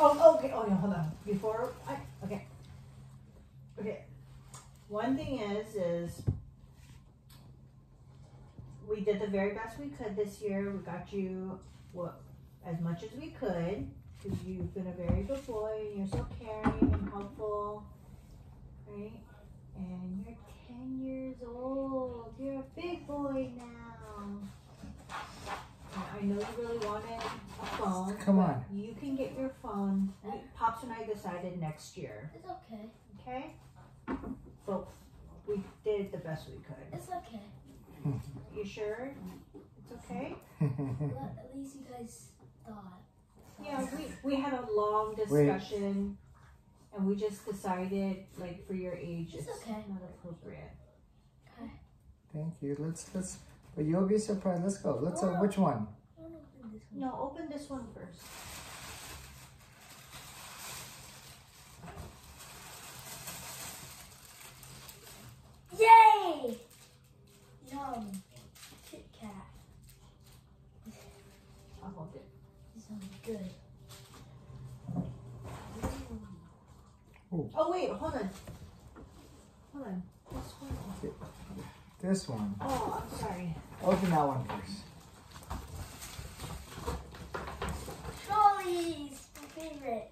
Oh, oh, okay. Oh, no, hold on. Before I, okay. Okay. One thing is, is we did the very best we could this year. We got you what as much as we could because you've been a very good boy and you're so caring and helpful, right? And you're 10 years old. You're a big boy now. And I know you really wanted a phone. Come on. You can get your phone. Pops and I decided next year. It's okay. Okay? But we did the best we could. It's okay. You sure? It's okay? Well, at least you guys thought. Yeah, we, we had a long discussion and we just decided, like, for your age, It's it's okay. not appropriate. Okay. Thank you. Let's let's. But you'll be surprised. Let's go. Let's. Uh, which one? I don't open this one. No, open this one first. Yay! Yum. Kit Kat. I'll hold it. This sounds good. Oh, wait, hold on. Hold on. This one. This one. Oh, I'm sorry. Open that one first. Trolleys! My favorite.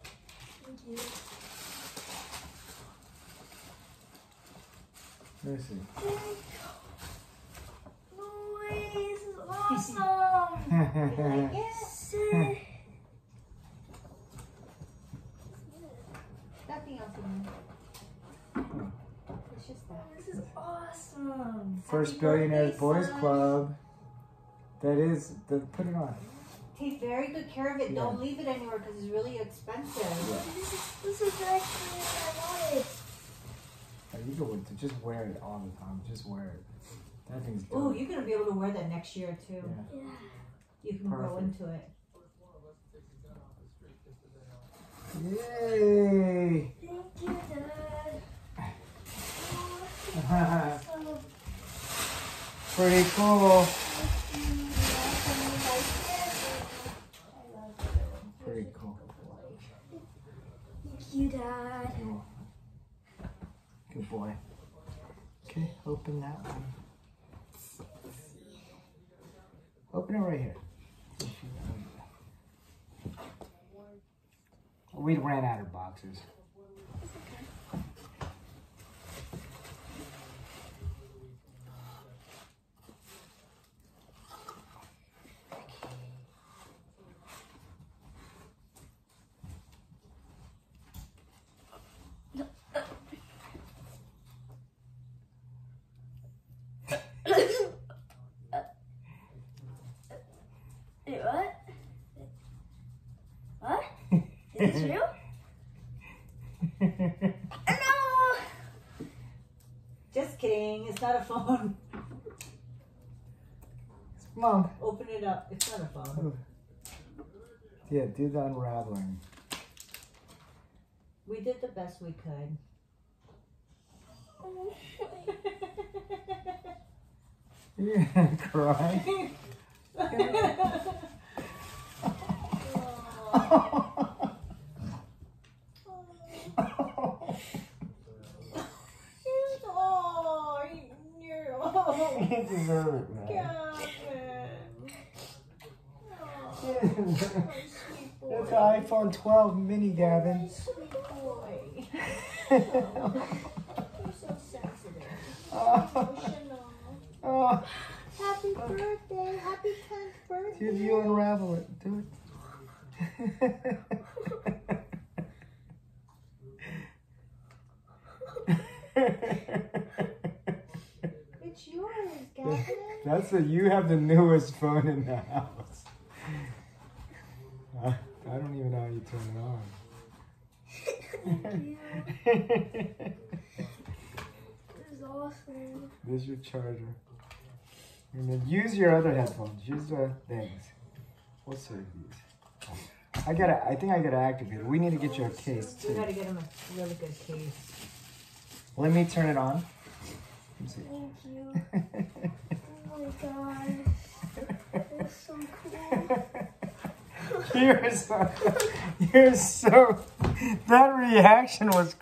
Thank you. Let me see. Louise is awesome! Sick. Nothing else in there. It's just that. This is awesome. First Happy Billionaires Boys son. Club. That is. The, put it on. Take very good care of it. Yeah. Don't leave it anywhere because it's really expensive. This is, this is actually what I wanted. You go with it. Just wear it all the time. Just wear it. That thing's dope. Oh, you're gonna be able to wear that next year too. Yeah. Yeah. You can grow into it. Yay! Thank you, Dad. Oh, awesome. Pretty cool. Pretty cool. Thank you, Dad. Good boy. Okay, open that one. Open it right here. We ran out of boxes. Wait, what? What? Is this real? no! Just kidding. It's not a phone. Mom. Open it up. It's not a phone. Yeah, do the unraveling. We did the best we could. You're gonna cry. oh, you're oh, you deserve it, man. Gavin. Oh. It's an iPhone 12 mini, Gavin. Sweet boy. Oh. You're so sensitive. oh, oh. Happy birthday. Happy 10th birthday. Did you unravel it? Do it. It's yours, Gavin. That's what you have the newest phone in the house. I, I don't even know how you turn it on. This is awesome. This is your charger. And then use your other headphones. Use the things. We'll save these. I gotta. I think I gotta activate it. We need to get you a case too. We too. gotta get him a really good case. Let me turn it on. Let me see. Thank you. You're so, you're so, that reaction was